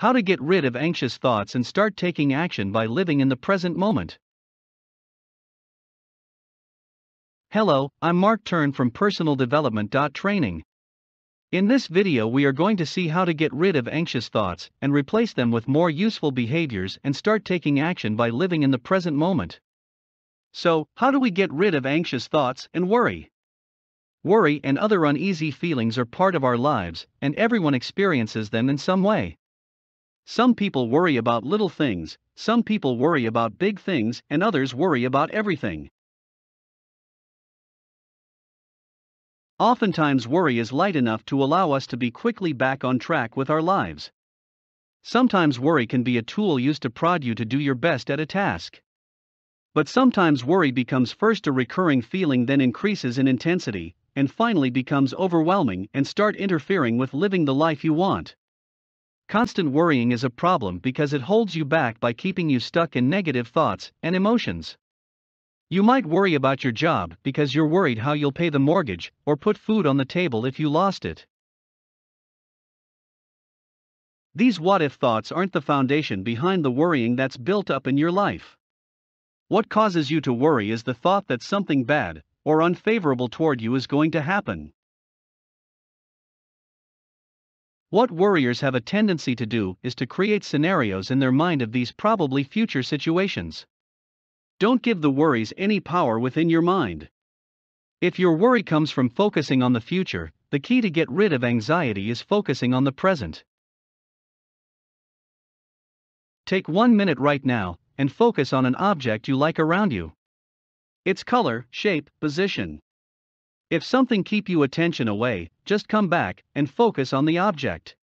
How to get rid of anxious thoughts and start taking action by living in the present moment. Hello, I'm Mark Turn from Personal Development. Training. In this video, we are going to see how to get rid of anxious thoughts and replace them with more useful behaviors and start taking action by living in the present moment. So, how do we get rid of anxious thoughts and worry? Worry and other uneasy feelings are part of our lives, and everyone experiences them in some way. Some people worry about little things, some people worry about big things, and others worry about everything. Oftentimes, worry is light enough to allow us to be quickly back on track with our lives. Sometimes, worry can be a tool used to prod you to do your best at a task. But sometimes, worry becomes first a recurring feeling, then increases in intensity, and finally becomes overwhelming and start interfering with living the life you want. Constant worrying is a problem because it holds you back by keeping you stuck in negative thoughts and emotions. You might worry about your job because you're worried how you'll pay the mortgage or put food on the table if you lost it. These what if thoughts aren't the foundation behind the worrying that's built up in your life. What causes you to worry is the thought that something bad or unfavorable toward you is going to happen. What worriers have a tendency to do is to create scenarios in their mind of these probably future situations. Don't give the worries any power within your mind. If your worry comes from focusing on the future, the key to get rid of anxiety is focusing on the present. Take one minute right now and focus on an object you like around you. Its color, shape, position. If something keep you attention away, just come back and focus on the object.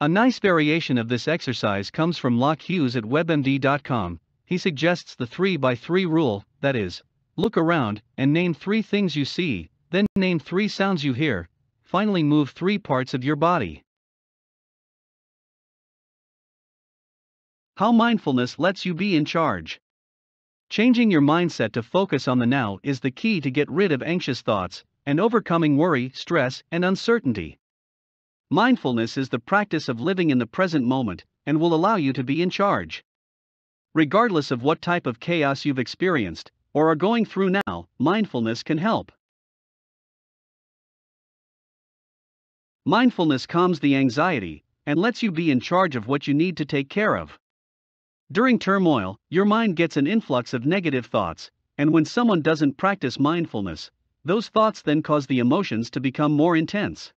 A nice variation of this exercise comes from Locke Hughes at webmd.com. He suggests the 3 by 3 rule, that is, look around and name 3 things you see, then name 3 sounds you hear, finally move 3 parts of your body. How mindfulness lets you be in charge. Changing your mindset to focus on the now is the key to get rid of anxious thoughts and overcoming worry, stress, and uncertainty. Mindfulness is the practice of living in the present moment and will allow you to be in charge. Regardless of what type of chaos you've experienced or are going through now, mindfulness can help. Mindfulness calms the anxiety and lets you be in charge of what you need to take care of. During turmoil, your mind gets an influx of negative thoughts, and when someone doesn't practice mindfulness, those thoughts then cause the emotions to become more intense.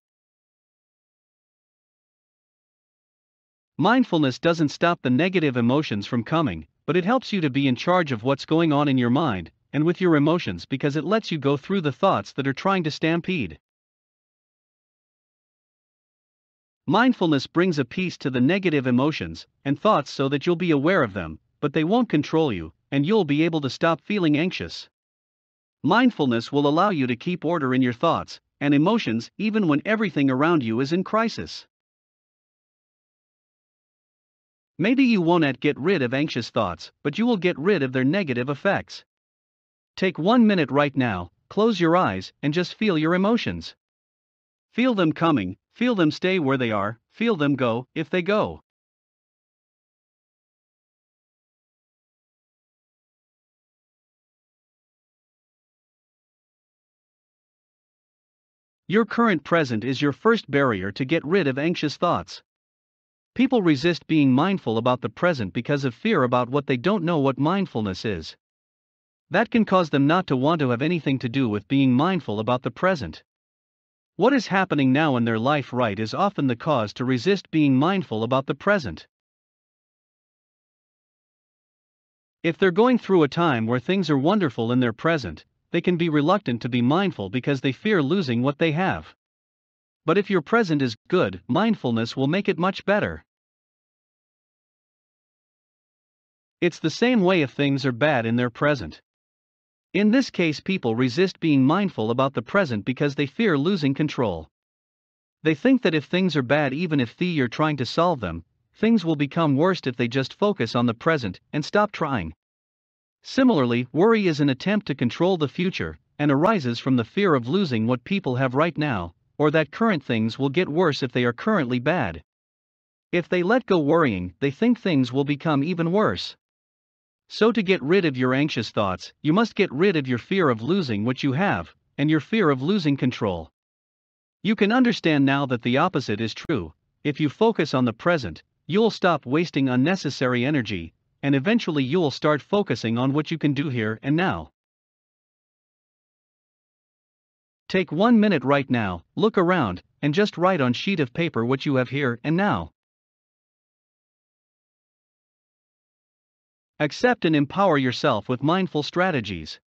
Mindfulness doesn't stop the negative emotions from coming, but it helps you to be in charge of what's going on in your mind and with your emotions because it lets you go through the thoughts that are trying to stampede. Mindfulness brings a peace to the negative emotions and thoughts so that you'll be aware of them, but they won't control you, and you'll be able to stop feeling anxious. Mindfulness will allow you to keep order in your thoughts and emotions even when everything around you is in crisis. Maybe you won't get rid of anxious thoughts, but you will get rid of their negative effects. Take one minute right now, close your eyes, and just feel your emotions. Feel them coming, Feel them stay where they are, feel them go, if they go. Your current present is your first barrier to get rid of anxious thoughts. People resist being mindful about the present because of fear about what they don't know what mindfulness is. That can cause them not to want to have anything to do with being mindful about the present. What is happening now in their life right is often the cause to resist being mindful about the present. If they're going through a time where things are wonderful in their present, they can be reluctant to be mindful because they fear losing what they have. But if your present is good, mindfulness will make it much better. It's the same way if things are bad in their present. In this case, people resist being mindful about the present because they fear losing control. They think that if things are bad, even if you're trying to solve them, things will become worse if they just focus on the present and stop trying. Similarly, worry is an attempt to control the future and arises from the fear of losing what people have right now, or that current things will get worse if they are currently bad. If they let go worrying, they think things will become even worse. So, to get rid of your anxious thoughts, you must get rid of your fear of losing what you have, and your fear of losing control. You can understand now that the opposite is true. If you focus on the present, you'll stop wasting unnecessary energy, and eventually you'll start focusing on what you can do here and now. Take one minute right now, look around, and just write on sheet of paper what you have here and now. Accept and empower yourself with mindful strategies.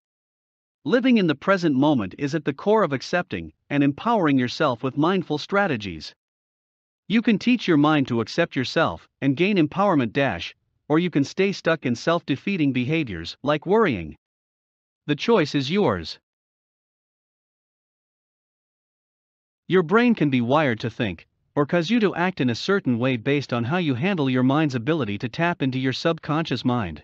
Living in the present moment is at the core of accepting and empowering yourself with mindful strategies. You can teach your mind to accept yourself and gain empowerment dash, or you can stay stuck in self-defeating behaviors like worrying. The choice is yours. Your brain can be wired to think, or cause you to act in a certain way based on how you handle your mind's ability to tap into your subconscious mind.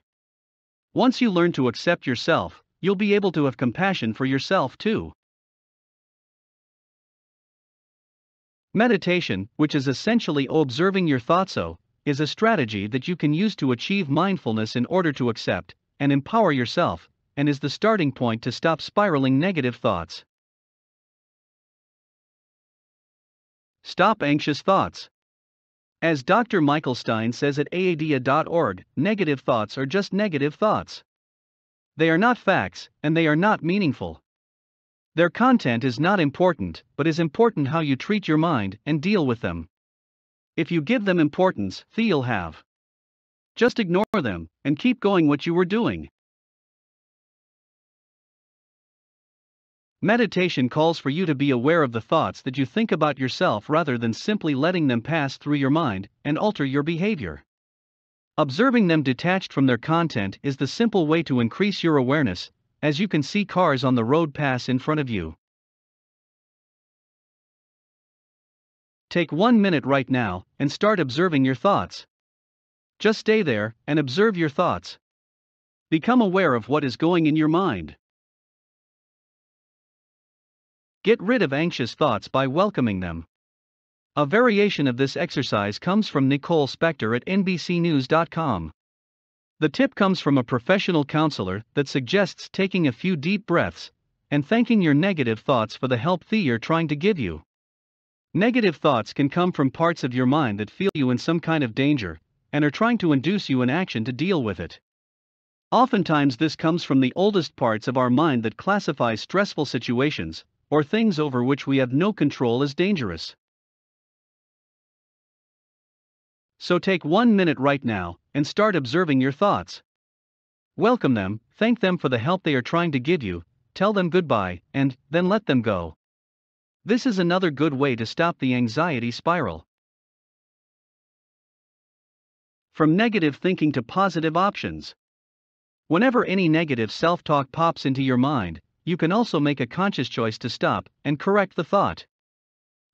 Once you learn to accept yourself, you'll be able to have compassion for yourself too. Meditation, which is essentially observing your thoughts, so, is a strategy that you can use to achieve mindfulness in order to accept and empower yourself, and is the starting point to stop spiraling negative thoughts. Stop anxious thoughts. As Dr. Michael Stein says at adaa.org, negative thoughts are just negative thoughts. They are not facts, and they are not meaningful. Their content is not important, but is important how you treat your mind and deal with them. If you give them importance, they'll have. Just ignore them and keep going what you were doing. Meditation calls for you to be aware of the thoughts that you think about yourself rather than simply letting them pass through your mind and alter your behavior. Observing them detached from their content is the simple way to increase your awareness, as you can see cars on the road pass in front of you. Take one minute right now and start observing your thoughts. Just stay there and observe your thoughts. Become aware of what is going in your mind. Get rid of anxious thoughts by welcoming them. A variation of this exercise comes from Nicole Spector at NBCNews.com. The tip comes from a professional counselor that suggests taking a few deep breaths and thanking your negative thoughts for the help they are trying to give you. Negative thoughts can come from parts of your mind that feel you in some kind of danger and are trying to induce you in action to deal with it. Oftentimes, this comes from the oldest parts of our mind that classify stressful situations or things over which we have no control is dangerous. So take one minute right now and start observing your thoughts. Welcome them, thank them for the help they are trying to give you, tell them goodbye, and then let them go. This is another good way to stop the anxiety spiral. From negative thinking to positive options. Whenever any negative self talk pops into your mind, you can also make a conscious choice to stop and correct the thought.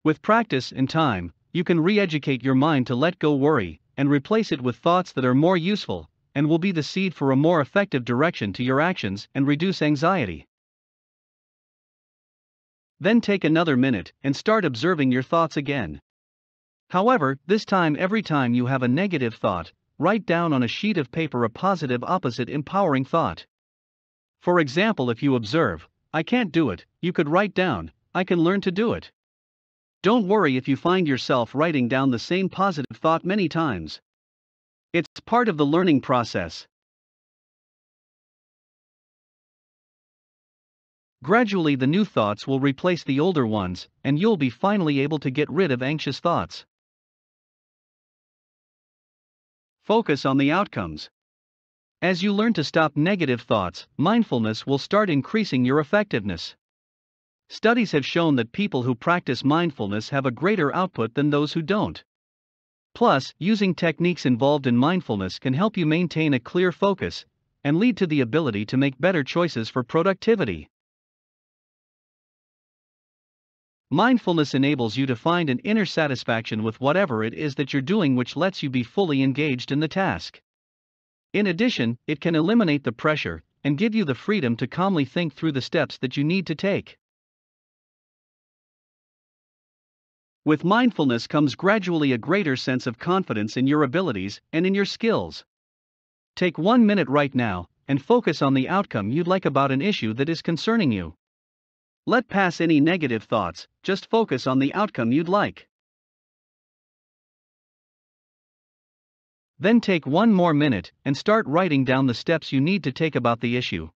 With practice and time, you can re educate your mind to let go worry and replace it with thoughts that are more useful and will be the seed for a more effective direction to your actions and reduce anxiety. Then take another minute and start observing your thoughts again. However, this time, every time you have a negative thought, write down on a sheet of paper a positive opposite empowering thought. For example, if you observe, I can't do it, you could write down, I can learn to do it. Don't worry if you find yourself writing down the same positive thought many times. It's part of the learning process. Gradually, the new thoughts will replace the older ones, and you'll be finally able to get rid of anxious thoughts. Focus on the outcomes. As you learn to stop negative thoughts, mindfulness will start increasing your effectiveness. Studies have shown that people who practice mindfulness have a greater output than those who don't. Plus, using techniques involved in mindfulness can help you maintain a clear focus and lead to the ability to make better choices for productivity. Mindfulness enables you to find an inner satisfaction with whatever it is that you're doing, which lets you be fully engaged in the task. In addition, it can eliminate the pressure and give you the freedom to calmly think through the steps that you need to take. With mindfulness comes gradually a greater sense of confidence in your abilities and in your skills. Take one minute right now and focus on the outcome you'd like about an issue that is concerning you. Let pass any negative thoughts, just focus on the outcome you'd like. Then take one more minute and start writing down the steps you need to take about the issue.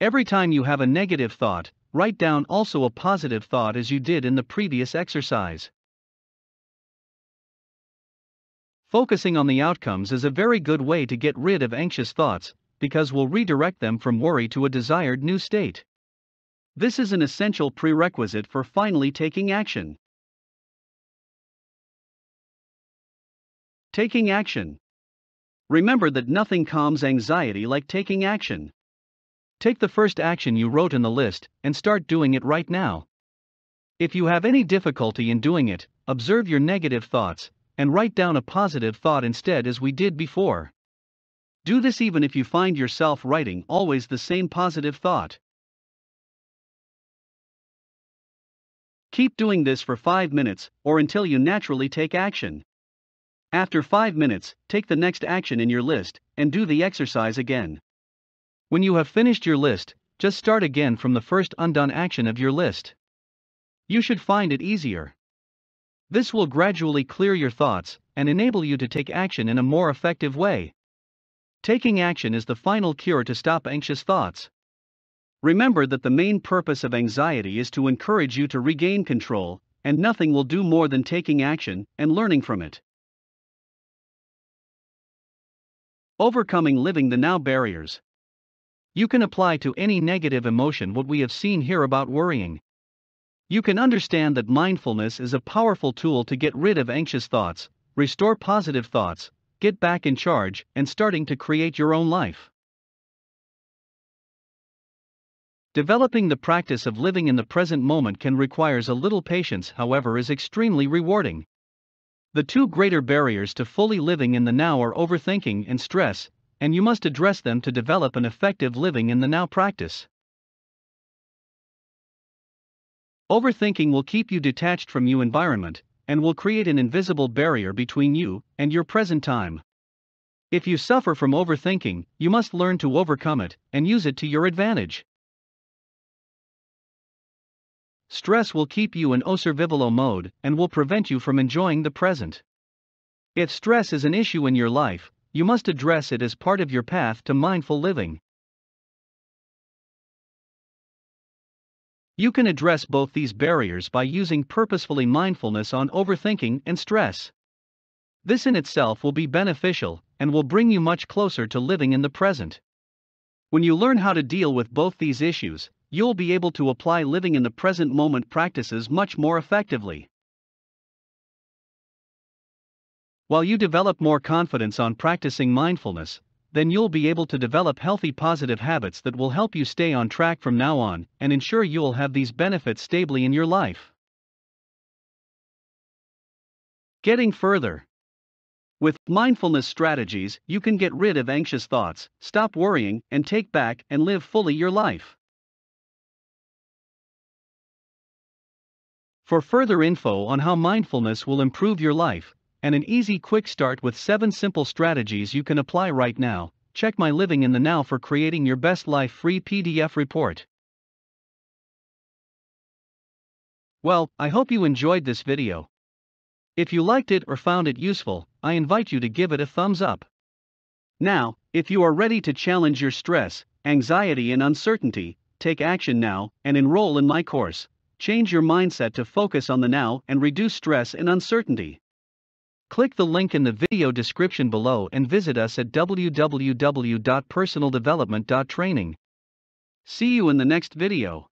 Every time you have a negative thought, write down also a positive thought as you did in the previous exercise. Focusing on the outcomes is a very good way to get rid of anxious thoughts, because we'll redirect them from worry to a desired new state. This is an essential prerequisite for finally taking action. Taking action. Remember that nothing calms anxiety like taking action. Take the first action you wrote in the list and start doing it right now. If you have any difficulty in doing it, observe your negative thoughts and write down a positive thought instead as we did before. Do this even if you find yourself writing always the same positive thought. Keep doing this for 5 minutes or until you naturally take action. After 5 minutes, take the next action in your list and do the exercise again. When you have finished your list, just start again from the first undone action of your list. You should find it easier. This will gradually clear your thoughts and enable you to take action in a more effective way. Taking action is the final cure to stop anxious thoughts. Remember that the main purpose of anxiety is to encourage you to regain control, and nothing will do more than taking action and learning from it. Overcoming living the now barriers. You can apply to any negative emotion what we have seen here about worrying. You can understand that mindfulness is a powerful tool to get rid of anxious thoughts, restore positive thoughts, get back in charge, and starting to create your own life. Developing the practice of living in the present moment can requires a little patience, however, is extremely rewarding. The two greater barriers to fully living in the now are overthinking and stress, and you must address them to develop an effective living in the now practice. Overthinking will keep you detached from your environment and will create an invisible barrier between you and your present time. If you suffer from overthinking, you must learn to overcome it and use it to your advantage. Stress will keep you in o survivalo mode and will prevent you from enjoying the present. If stress is an issue in your life, you must address it as part of your path to mindful living. You can address both these barriers by using purposefully mindfulness on overthinking and stress. This in itself will be beneficial and will bring you much closer to living in the present. When you learn how to deal with both these issues, you'll be able to apply living in the present moment practices much more effectively. While you develop more confidence on practicing mindfulness, then you'll be able to develop healthy positive habits that will help you stay on track from now on and ensure you'll have these benefits stably in your life. Getting further. With mindfulness strategies, you can get rid of anxious thoughts, stop worrying, and take back and live fully your life. For further info on how mindfulness will improve your life, and an easy quick start with 7 simple strategies you can apply right now. Check my Living in the Now for creating your best life free PDF report. Well, I hope you enjoyed this video. If you liked it or found it useful, I invite you to give it a thumbs up. Now, if you are ready to challenge your stress, anxiety, and uncertainty, take action now and enroll in my course. Change your mindset to focus on the now and reduce stress and uncertainty. Click the link in the video description below and visit us at www.personaldevelopment.training. See you in the next video.